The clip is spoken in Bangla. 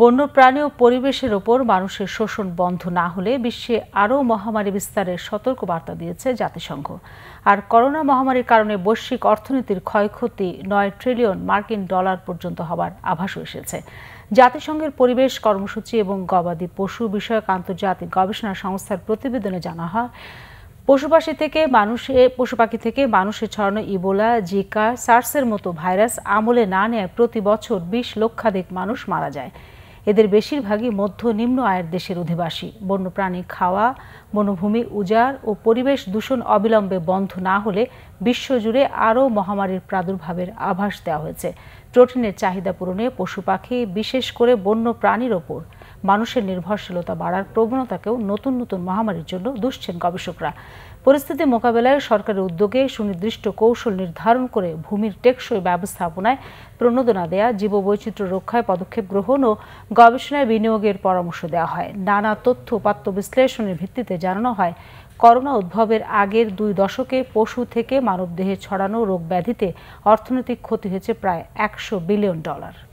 বন্যপ্রাণী ও পরিবেশের ওপর মানুষের শোষণ বন্ধ না হলে বিশ্বে আরও মহামারী বিস্তারের সতর্ক বার্তা দিয়েছে জাতিসংঘ। আর করোনা মহামারীর কারণে বৈশ্বিক অর্থনীতির ক্ষয়ক্ষতি নয় ট্রিলিয়ন মার্কিন ডলার পর্যন্ত হবার আভাসও এসেছে। জাতিসংঘের পরিবেশ কর্মসূচি এবং গবাদি পশু বিষয়ক আন্তর্জাতিক গবেষণা সংস্থার প্রতিবেদনে জানা হয় পশুপাখি থেকে মানুষে পশু পাখি থেকে মানুষে ছড়ানো ইবোলা, জিকা, সার্সের মতো ভাইরাস আমলে না নেয় প্রতি বছর বিশ লক্ষাধিক মানুষ মারা যায়। এদের বেশিরভাগই মধ্য নিম্ন আয়ের দেশের অধিবাসী। বন্যপ্রাণী খাওয়া, বনভূমি উজাড় ও পরিবেশ দূষণ অবিলম্বে বন্ধ না হলে বিশ্বজুড়ে আরও মহামারীর প্রাদুর্ভাবের আভাস দেওয়া হয়েছে। প্রোটিনের চাহিদা পূরণে পশু পাখি, বিশেষ করে বন্য প্রাণীর ওপর মানুষের নির্ভরশীলতা বাড়ার প্রবণতাকেও নতুন নতুন মহামারীর জন্য দুষছেন গবেষকরা। পরিস্থিতি মোকাবেলায় সরকারের উদ্যোগে সুনির্দিষ্ট কৌশল নির্ধারণ করে ভূমির টেকসই ব্যবস্থাপনায় প্রণোদনা দেয়া, জীববৈচিত্র্য রক্ষায় পদক্ষেপ গ্রহণ ও গবেষণায় বিনিয়োগের পরামর্শ দেওয়া হয়। নানা তথ্য উপাত্ত বিশ্লেষণের ভিত্তিতে জানানো হয়, করোনা উদ্ভবের আগের দুই দশকে পশু থেকে মানবদেহে ছড়ানো রোগ ব্যাধিতে অর্থনৈতিক ক্ষতি হয়েছে প্রায় একশো বিলিয়ন ডলার।